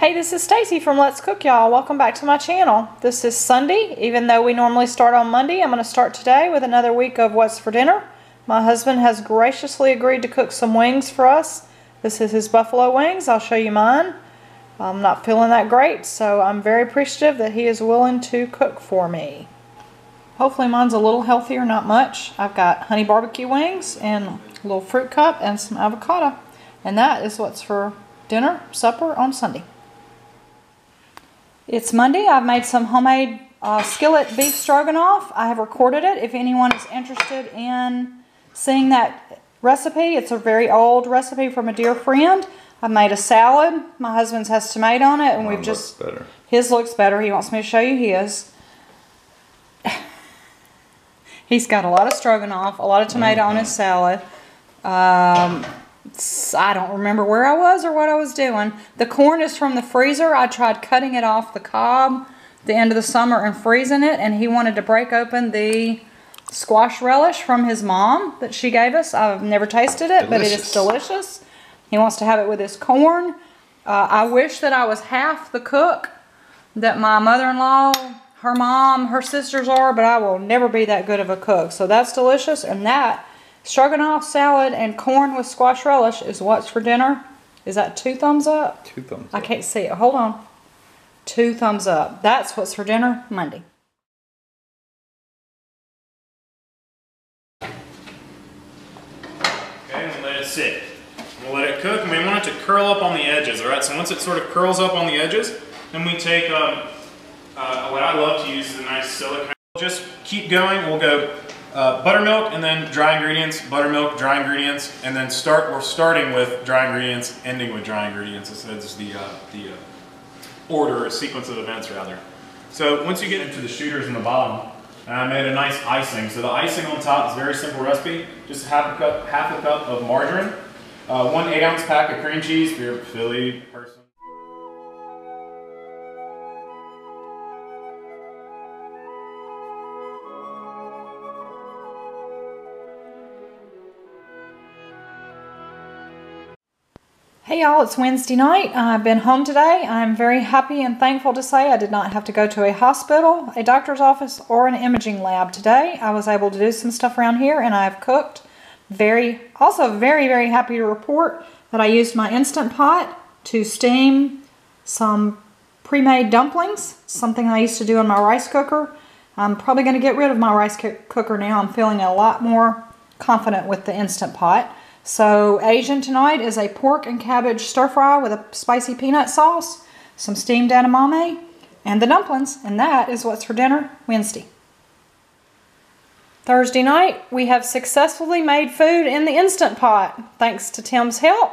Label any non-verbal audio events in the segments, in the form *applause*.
Hey, this is Stacy from Let's Cook Y'all. Welcome back to my channel. This is Sunday. Even though we normally start on Monday, I'm going to start today with another week of What's for Dinner. My husband has graciously agreed to cook some wings for us. This is his buffalo wings. I'll show you mine. I'm not feeling that great, so I'm very appreciative that he is willing to cook for me. Hopefully mine's a little healthier, not much. I've got honey barbecue wings and a little fruit cup and some avocado. And that is what's for dinner, supper on Sunday. It's Monday. I've made some homemade uh, skillet beef stroganoff. I have recorded it. If anyone is interested in seeing that recipe, it's a very old recipe from a dear friend. I've made a salad. My husband's has tomato on it, and Mine we've just better. his looks better. He wants me to show you his. *laughs* He's got a lot of stroganoff, a lot of tomato on his salad. Um, I don't remember where I was or what I was doing. The corn is from the freezer. I tried cutting it off the cob the end of the summer and freezing it, and he wanted to break open the squash relish from his mom that she gave us. I've never tasted it, but it is Delicious. delicious. He wants to have it with his corn. Uh, I wish that I was half the cook that my mother-in-law, her mom, her sisters are, but I will never be that good of a cook. So that's delicious, and that stroganoff salad and corn with squash relish is what's for dinner. Is that two thumbs up? Two thumbs. I can't see it. Hold on. Two thumbs up. That's what's for dinner Monday. Okay, and we let it sit. We'll let it cook, and we want it to curl up on the edges, all right? So once it sort of curls up on the edges, then we take, um, uh, what I love to use is a nice silicone. Just keep going, we'll go uh, buttermilk and then dry ingredients, buttermilk, dry ingredients, and then start, we're starting with dry ingredients, ending with dry ingredients. This is the, uh, the uh, order or sequence of events rather. So once you get into the shooters in the bottom, and I made a nice icing. So the icing on top is very simple recipe. Just half a cup, half a cup of margarine, uh, one eight ounce pack of cream cheese for your Philly person. Hey y'all, it's Wednesday night. I've been home today. I'm very happy and thankful to say I did not have to go to a hospital, a doctor's office, or an imaging lab today. I was able to do some stuff around here and I've cooked. Very, also very, very happy to report that I used my Instant Pot to steam some pre-made dumplings, something I used to do in my rice cooker. I'm probably going to get rid of my rice cooker now. I'm feeling a lot more confident with the Instant Pot. So Asian tonight is a pork and cabbage stir fry with a spicy peanut sauce, some steamed edamame, and the dumplings. And that is what's for dinner Wednesday. Thursday night, we have successfully made food in the Instant Pot, thanks to Tim's help.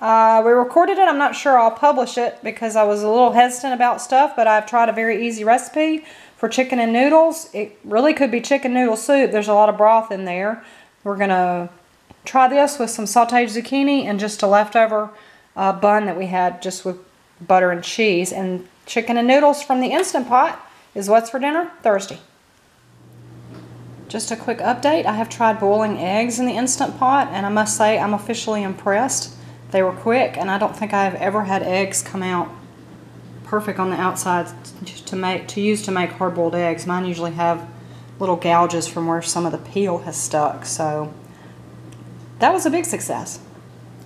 Uh, we recorded it. I'm not sure I'll publish it because I was a little hesitant about stuff, but I've tried a very easy recipe for chicken and noodles. It really could be chicken noodle soup. There's a lot of broth in there. We're going to try this with some sauteed zucchini and just a leftover uh, bun that we had just with butter and cheese. And chicken and noodles from the Instant Pot is what's for dinner Thursday. Just a quick update. I have tried boiling eggs in the Instant Pot and I must say I'm officially impressed. They were quick and I don't think I've ever had eggs come out perfect on the outside to make to use to make hard-boiled eggs. Mine usually have little gouges from where some of the peel has stuck. So that was a big success.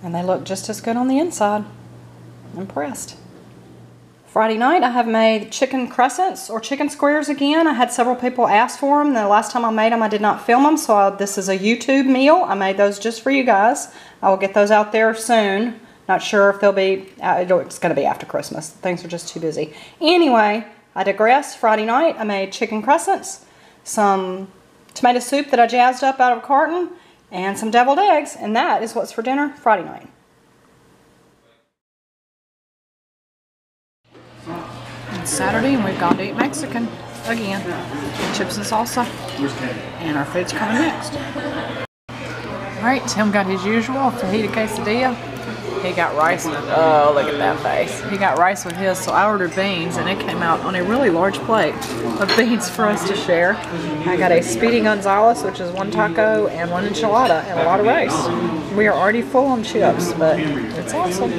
And they look just as good on the inside. Impressed. Friday night, I have made chicken crescents or chicken squares again. I had several people ask for them. The last time I made them, I did not film them, so I, this is a YouTube meal. I made those just for you guys. I will get those out there soon. Not sure if they'll be, uh, it's going to be after Christmas. Things are just too busy. Anyway, I digress. Friday night, I made chicken crescents, some tomato soup that I jazzed up out of a carton, and some deviled eggs, and that is what's for dinner Friday night. It's Saturday and we've gone to eat Mexican again. Chips and salsa. And our food's coming next. Alright, Tim got his usual fajita quesadilla. He got rice with, oh, look at that face. He got rice with his, so I ordered beans, and it came out on a really large plate of *laughs* beans for us to share. I got a Speedy Gonzales, which is one taco and one enchilada, and a lot of rice. We are already full on chips, but it's awesome.